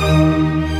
Música